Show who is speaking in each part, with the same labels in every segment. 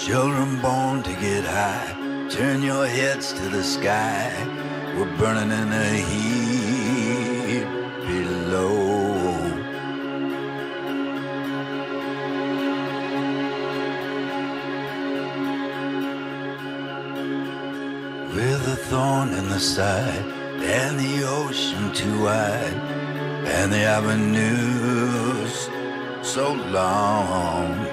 Speaker 1: Children born to get high, turn your heads to the sky. We're burning in the heat below. With a thorn in the side, and the ocean too wide, and the avenues so long.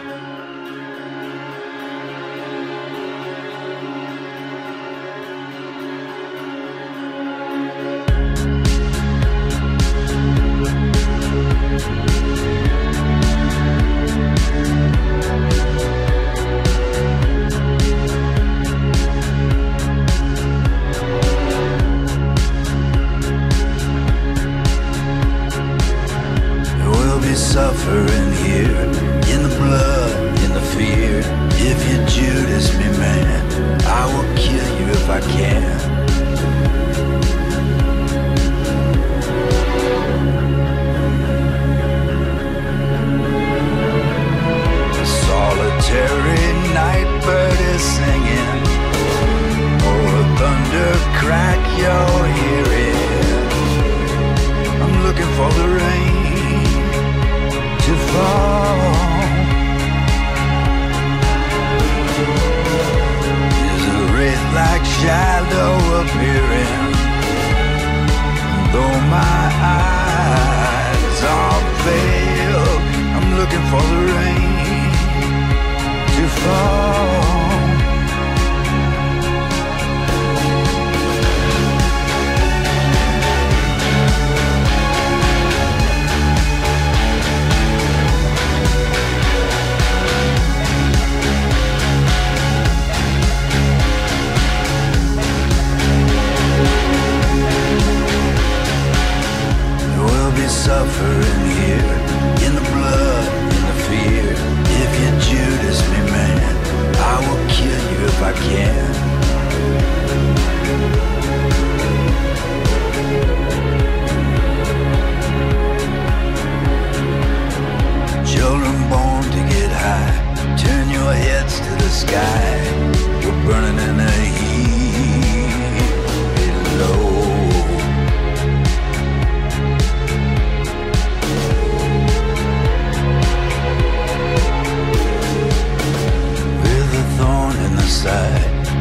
Speaker 1: Suffering here in the blood, in the fear. If you Judas me, man, I will kill you if I can. Shadow appearing. Though my eyes are veiled, I'm looking for the rain to fall.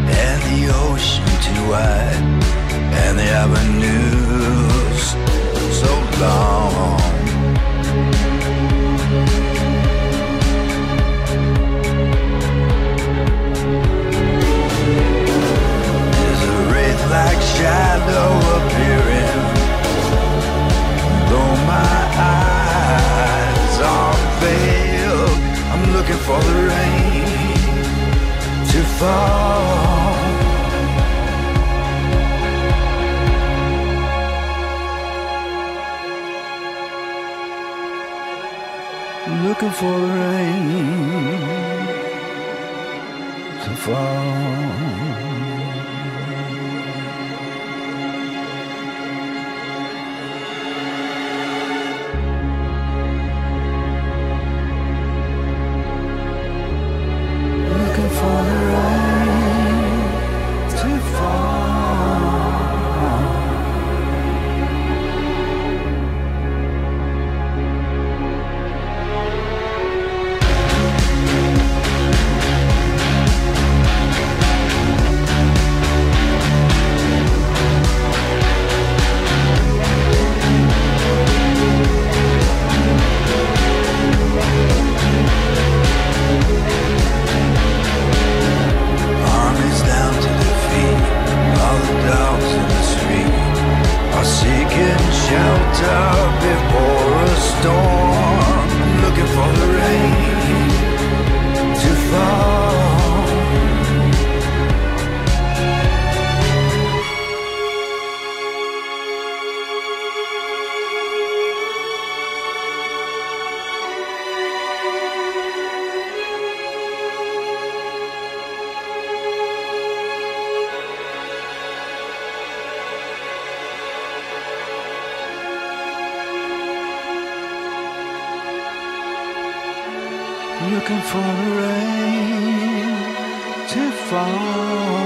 Speaker 1: And the ocean too wide, and the avenues so long. There's a wraith like shadow appearing, though my eyes are veiled. I'm looking for the rain to fall. Looking for rain to fall. Looking for the rain to fall.